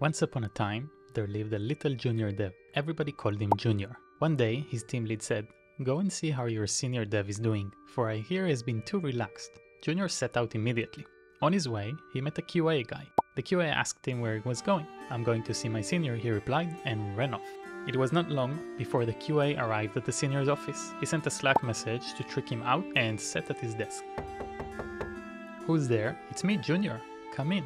Once upon a time, there lived a little junior dev. Everybody called him Junior. One day, his team lead said, Go and see how your senior dev is doing, for I hear he has been too relaxed. Junior set out immediately. On his way, he met a QA guy. The QA asked him where he was going. I'm going to see my senior, he replied, and ran off. It was not long before the QA arrived at the senior's office. He sent a Slack message to trick him out and sat at his desk. Who's there? It's me, Junior. Come in.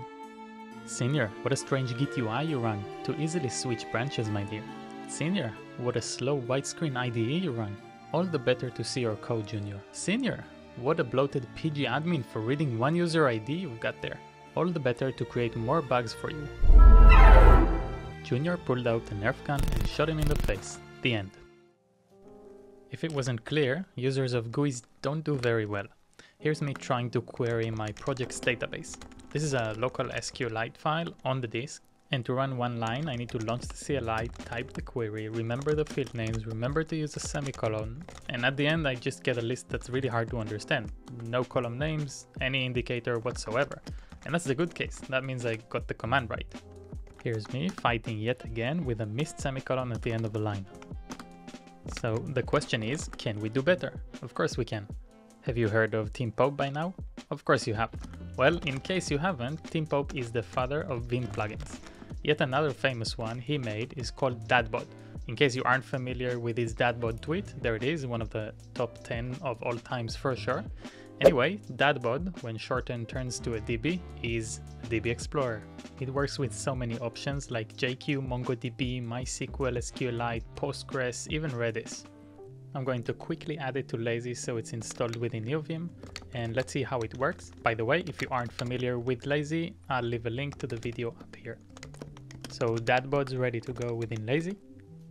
Senior, what a strange Git UI you run. To easily switch branches, my dear. Senior, what a slow widescreen IDE you run. All the better to see your code, Junior. Senior, what a bloated PG admin for reading one user ID you've got there. All the better to create more bugs for you. Junior pulled out a Nerf gun and shot him in the face. The end. If it wasn't clear, users of GUIs don't do very well. Here's me trying to query my project's database. This is a local SQLite file on the disk, and to run one line I need to launch the CLI, type the query, remember the field names, remember to use a semicolon, and at the end I just get a list that's really hard to understand. No column names, any indicator whatsoever. And that's the good case, that means I got the command right. Here's me fighting yet again with a missed semicolon at the end of a line. So the question is, can we do better? Of course we can. Have you heard of Tim Pope by now? Of course you have. Well, in case you haven't, Tim Pope is the father of Vim plugins. Yet another famous one he made is called Dadbod. In case you aren't familiar with his Dadbod tweet, there it is, one of the top 10 of all times for sure. Anyway, Dadbod, when shortened turns to a DB, is a DB Explorer. It works with so many options like JQ, MongoDB, MySQL, SQLite, Postgres, even Redis. I'm going to quickly add it to Lazy so it's installed within NeoVim and let's see how it works. By the way, if you aren't familiar with Lazy, I'll leave a link to the video up here. So Dadbod's ready to go within Lazy.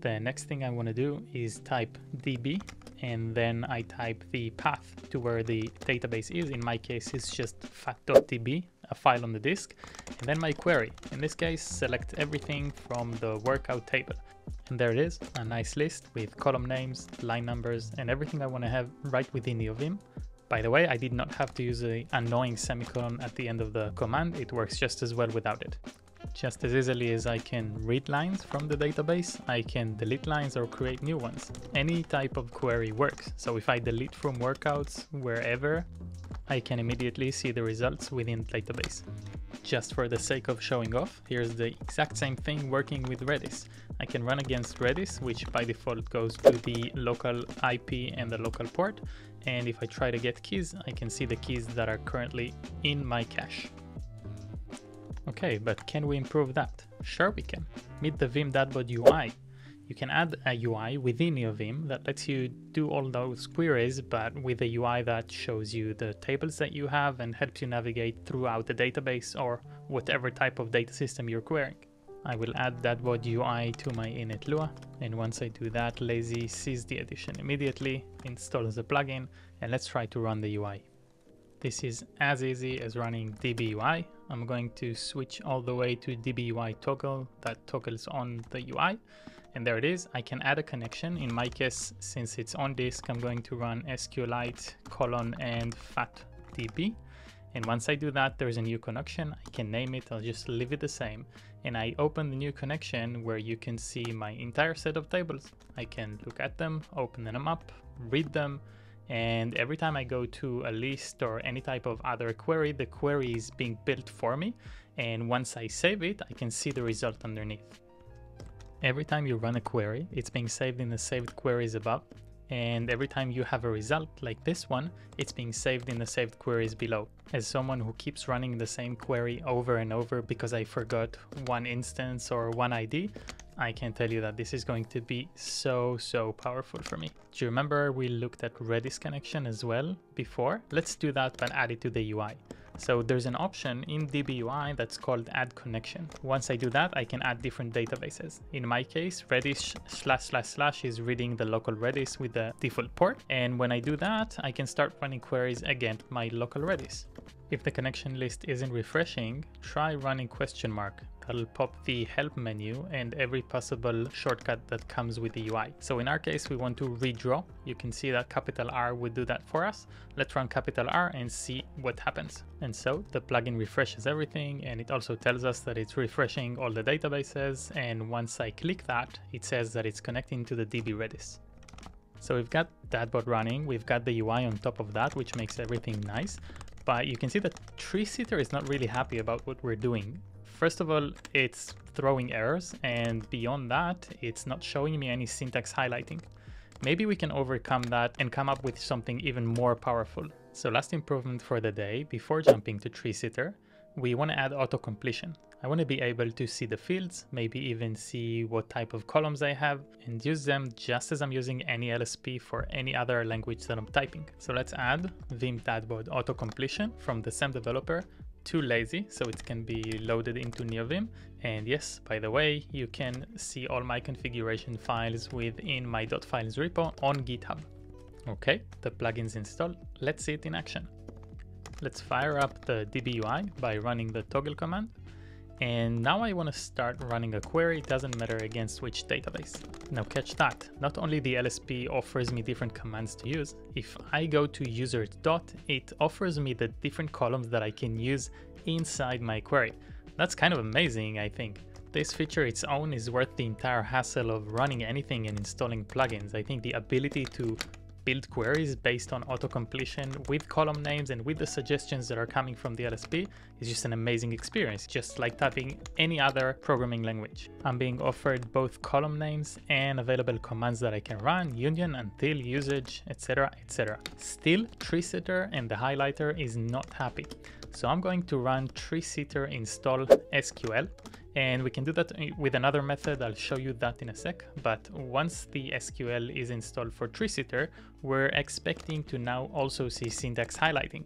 The next thing I want to do is type db and then I type the path to where the database is. In my case, it's just fat.db, a file on the disk, and then my query. In this case, select everything from the workout table. And there it is, a nice list with column names, line numbers, and everything I want to have right within NeoVim. By the way, I did not have to use the annoying semicolon at the end of the command, it works just as well without it. Just as easily as I can read lines from the database, I can delete lines or create new ones. Any type of query works, so if I delete from workouts wherever, I can immediately see the results within the database. Just for the sake of showing off, here's the exact same thing working with Redis. I can run against Redis, which by default goes to the local IP and the local port, and if I try to get keys, I can see the keys that are currently in my cache. Okay, but can we improve that? Sure we can. Meet the Vim UI. You can add a UI within your Vim that lets you do all those queries, but with a UI that shows you the tables that you have and helps you navigate throughout the database or whatever type of data system you're querying. I will add that Dadbod UI to my init Lua, and once I do that, Lazy sees the addition immediately, installs the plugin, and let's try to run the UI. This is as easy as running dbui. I'm going to switch all the way to dbui toggle that toggles on the UI. And there it is. I can add a connection. In my case, since it's on disk, I'm going to run SQLite colon and fatdb. And once I do that, there's a new connection. I can name it. I'll just leave it the same. And I open the new connection where you can see my entire set of tables. I can look at them, open them up, read them, and every time I go to a list or any type of other query, the query is being built for me. And once I save it, I can see the result underneath. Every time you run a query, it's being saved in the saved queries above. And every time you have a result like this one, it's being saved in the saved queries below. As someone who keeps running the same query over and over because I forgot one instance or one ID, I can tell you that this is going to be so, so powerful for me. Do you remember we looked at Redis connection as well before? Let's do that but add it to the UI. So there's an option in DBUI that's called add connection. Once I do that, I can add different databases. In my case, Redis slash slash slash is reading the local Redis with the default port. And when I do that, I can start running queries against my local Redis. If the connection list isn't refreshing, try running question mark. That'll pop the help menu and every possible shortcut that comes with the UI. So in our case, we want to redraw. You can see that capital R would do that for us. Let's run capital R and see what happens. And so the plugin refreshes everything and it also tells us that it's refreshing all the databases. And once I click that, it says that it's connecting to the DB Redis. So we've got Dadbod running, we've got the UI on top of that, which makes everything nice. But you can see that TreeSitter is not really happy about what we're doing. First of all, it's throwing errors, and beyond that, it's not showing me any syntax highlighting. Maybe we can overcome that and come up with something even more powerful. So last improvement for the day, before jumping to TreeSitter, we want to add auto completion. I want to be able to see the fields, maybe even see what type of columns I have and use them just as I'm using any LSP for any other language that I'm typing. So let's add Vim Dadbod auto completion from the same developer to lazy so it can be loaded into NeoVim. And yes, by the way, you can see all my configuration files within my .files repo on GitHub. Okay, the plugin's installed. Let's see it in action. Let's fire up the DBUI by running the toggle command. And now I want to start running a query, it doesn't matter against which database. Now catch that, not only the LSP offers me different commands to use, if I go to user dot, it offers me the different columns that I can use inside my query. That's kind of amazing, I think. This feature its own is worth the entire hassle of running anything and installing plugins. I think the ability to build queries based on auto-completion with column names and with the suggestions that are coming from the LSP is just an amazing experience, just like typing any other programming language. I'm being offered both column names and available commands that I can run, union, until, usage, etc, etc. Still, TreeSitter and the highlighter is not happy. So I'm going to run TreeSitter install SQL and we can do that with another method, I'll show you that in a sec. But once the SQL is installed for TreeSitter, we're expecting to now also see syntax highlighting.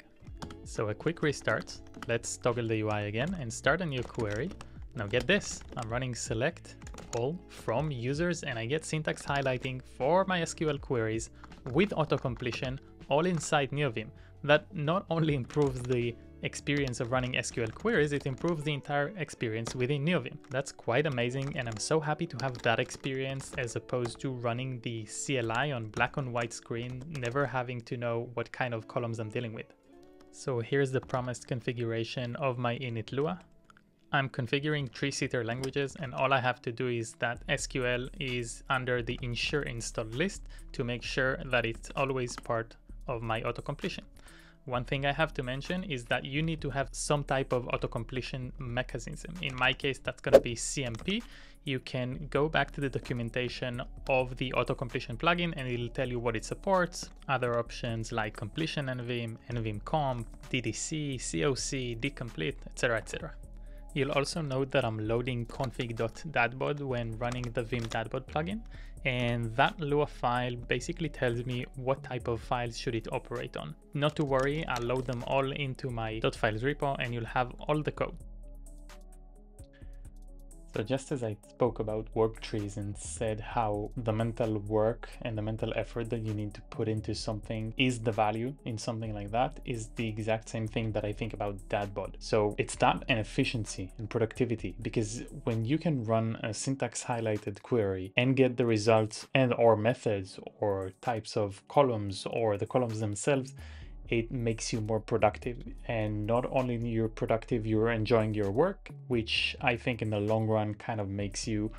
So a quick restart, let's toggle the UI again and start a new query. Now get this, I'm running select all from users and I get syntax highlighting for my SQL queries with auto completion all inside NeoVim. That not only improves the experience of running SQL queries, it improves the entire experience within NeoVim. That's quite amazing and I'm so happy to have that experience as opposed to running the CLI on black on white screen, never having to know what kind of columns I'm dealing with. So here's the promised configuration of my init Lua. I'm configuring TreeSitter languages and all I have to do is that SQL is under the ensure install list to make sure that it's always part of my auto completion. One thing I have to mention is that you need to have some type of auto-completion mechanism. In my case, that's going to be CMP. You can go back to the documentation of the auto-completion plugin and it'll tell you what it supports, other options like completion nvim, nvim comp, DDC, COC, deoplete, etc, etc. You'll also note that I'm loading config.dadbod when running the Vim Dadbod plugin, and that Lua file basically tells me what type of files should it operate on. Not to worry, I'll load them all into my .files repo and you'll have all the code. So just as I spoke about work trees and said how the mental work and the mental effort that you need to put into something is the value in something like that is the exact same thing that I think about Dadbod. So it's that and efficiency and productivity because when you can run a syntax highlighted query and get the results and or methods or types of columns or the columns themselves it makes you more productive. And not only you're productive you're enjoying your work which i think in the long run kind of makes you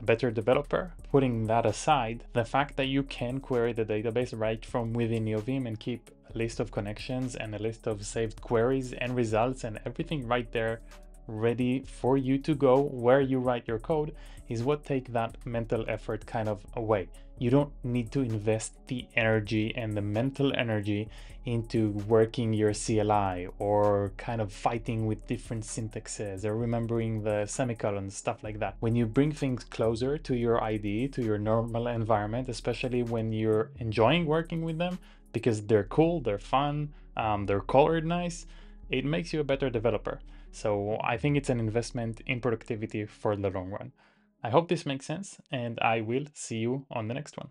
a better developer. Putting that aside the fact that you can query the database right from within neovim and keep a list of connections and a list of saved queries and results and everything right there ready for you to go where you write your code is what take that mental effort kind of away. You don't need to invest the energy and the mental energy into working your CLI or kind of fighting with different syntaxes or remembering the semicolons, stuff like that. When you bring things closer to your IDE, to your normal environment, especially when you're enjoying working with them because they're cool, they're fun, um, they're colored nice, it makes you a better developer. So I think it's an investment in productivity for the long run. I hope this makes sense and I will see you on the next one.